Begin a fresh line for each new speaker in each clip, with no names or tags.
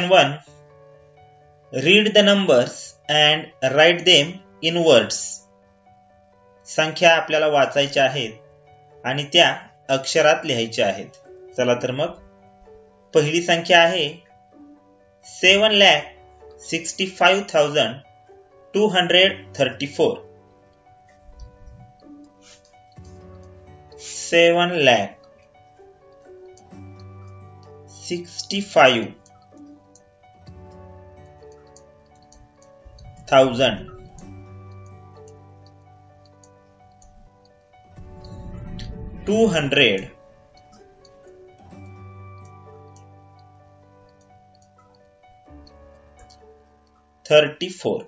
One read the the and and them in words संख्या आपल्याला वाचायच्या आहेत आणि त्या अक्षरात लिहायच्या आहेत चला तर मग पहिली संख्या आहे seven lakh sixty five thousand two hundred thirty four seven lakh sixty five thousand. Two hundred. Thirty-four.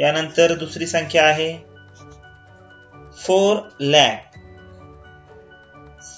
यानंतर दुसरी संख्या आहे four lakh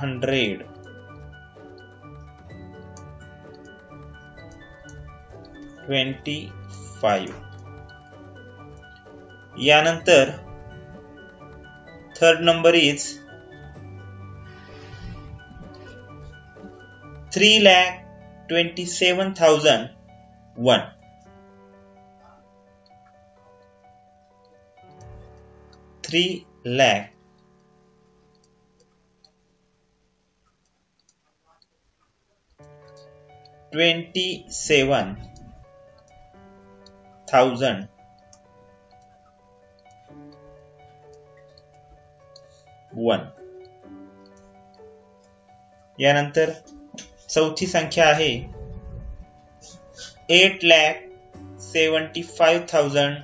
hundred twenty five यानंतर third number is three lakh twenty seven thousand one three lakh twenty seven thousand one यानंतर चौथी संख्या आहे eight lakh seventy five thousand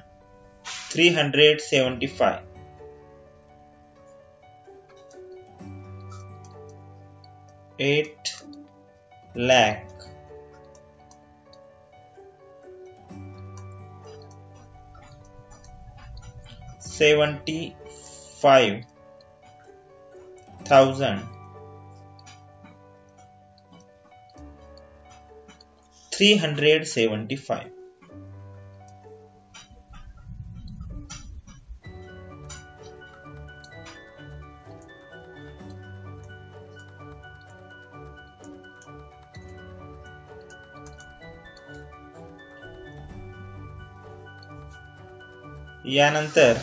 three hundred seventy five eight lakh seventy five thousand three hundred seventy five या यानंतर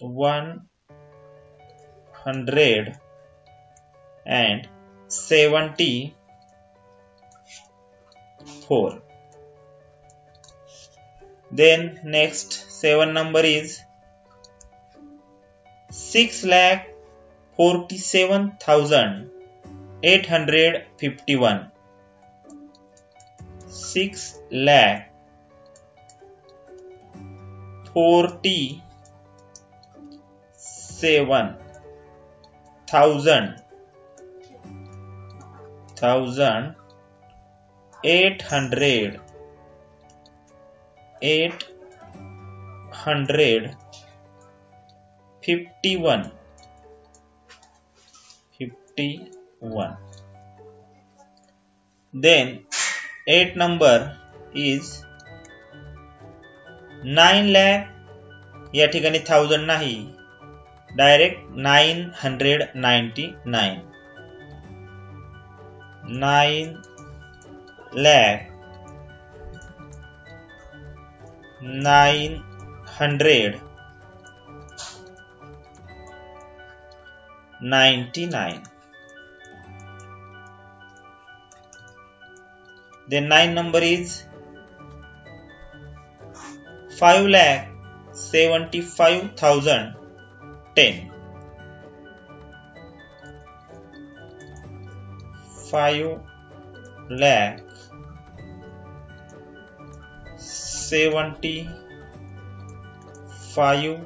one hundred and seventy four. Then next seven number is six lakh forty seven thousand eight hundred fifty one. Six lakh forty seven thousand thousand eight hundred eight hundred fifty one fifty one then eight number is nine lakh या ठिकाणी thousand नहीं direct 999 9 lakh nine hundred ninety nine. 99 the 9 number is 5 lakh 75000 10 5 lakh 70 five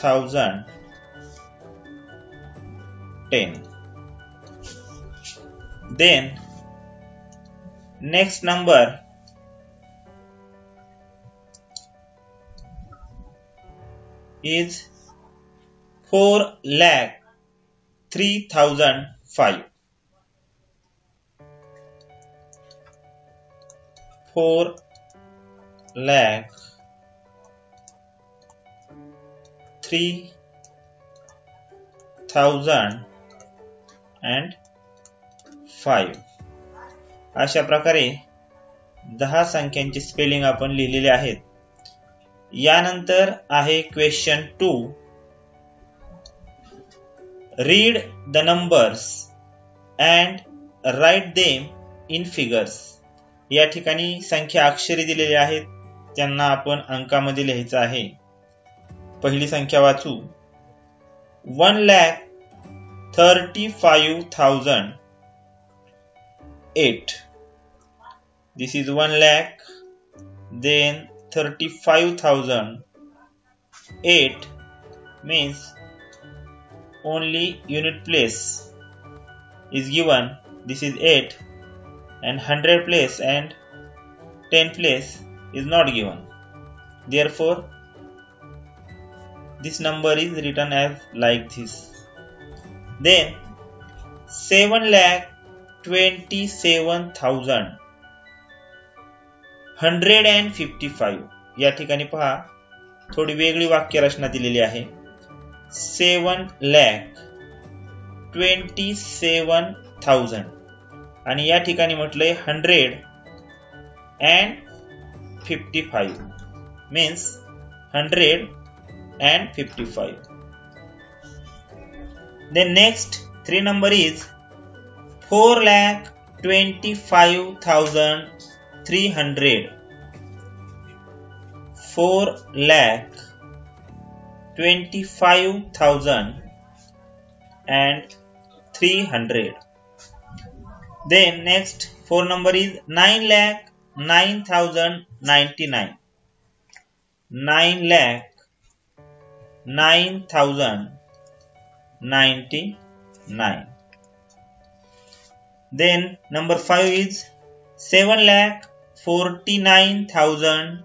thousand ten then next number is 4 lakh 3005 4 lakh 3000 and 5 अशा प्रकारे दहा संख्यांची spelling आपण लिहिलेली आहेत यानंतर आहे question two read the numbers and write them in figures या ठिकाणी संख्या अक्षरी दिलेल्या आहेत त्यांना आपण अंकामध्ये लिहायचं आहे पहिली संख्या वाचू one lakh thirty five thousand eight this is one lakh then 35,008 means only unit place is given this is 8 and 100 place and 10 place is not given therefore this number is written as like this then 7 lakh 27,000 hundred and fifty five या ठिकाणी पहा थोडी वेगळी वाक्य रचना दिलेली आहे seven lakh twenty seven thousand आणि या ठिकाणी म्हटलंय hundred and fifty five means hundred and fifty five the next three number is four lakh twenty five thousand three hundred four lakh twenty five thousand and three hundred. Then next four number is nine lakh nine thousand ninety nine. Nine lakh nine thousand ninety nine. Then number five is seven lakh forty nine thousand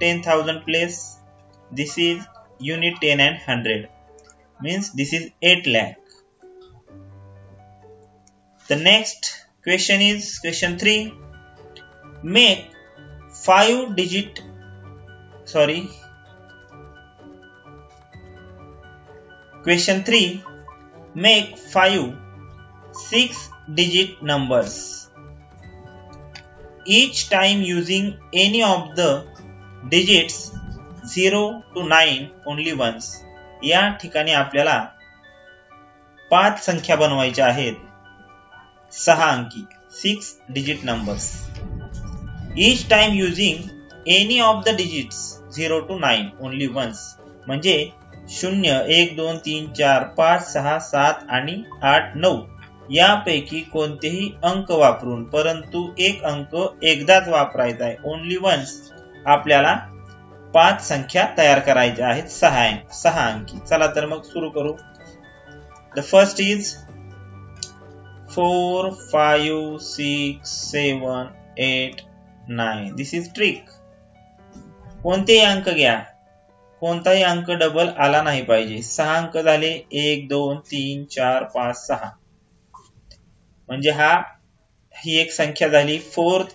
10,000 place. This is unit 10 and 100. Means this is 8 lakh. The next question is question 3. Make 5 digit sorry Question 3 Make 5 6 digit numbers each time using any of the digits zero to nine only once या ठिकाणी आपल्याला पाच संख्या बनवायच्या आहेत सहा अंकी six digit numbers each time using any of the digits zero to nine only once म्हणजे शून्य एक दोन तीन चार पाच सहा सात आणि आठ नऊ यापैकी कोणतेही अंक वापरून परंतु एक अंक एकदाच वापरायचा आहे ओनली वन्स आपल्याला पाच संख्या तयार करायच्या आहेत सहा अंक सहा अंकी चला तर मग सुरू करू the first is four five six seven eight nine this is trick कोणतेही अंक घ्या कोणताही अंक डबल आला नाही पाहिजे सहा अंक झाले एक दोन तीन चार पाच सहा म्हणजे हा ही एक संख्या झाली fourth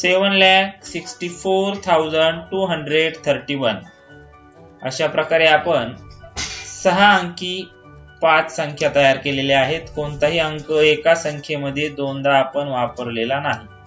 seven lakh sixty four thousand two hundred thirty one अशा प्रकारे आपण सहा अंकी पाच संख्या तयार केलेल्या आहेत कोणताही अंक एका संख्येमध्ये दोनदा आपण वापरलेला नाही